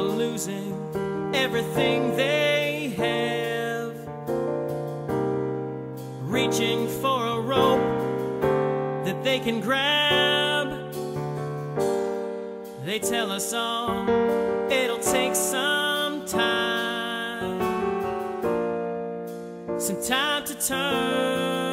people losing everything they have, reaching for a rope that they can grab. They tell us all it'll take some time, some time to turn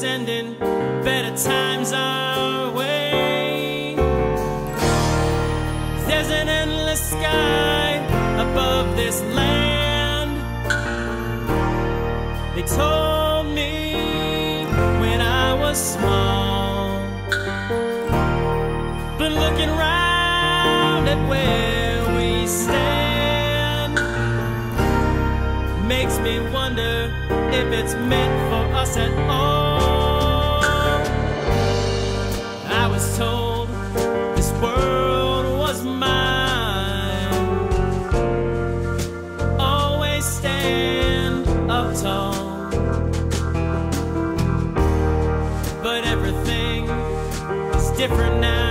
sending better times our way. There's an endless sky above this land. They told me when I was small, but looking round at where we stand makes me wonder if it's meant for us at all. Stand up. But everything is different now.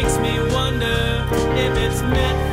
Makes me wonder if it's meant